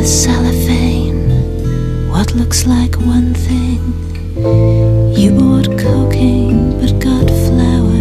the cellophane what looks like one thing. You bought cocaine but got flowers.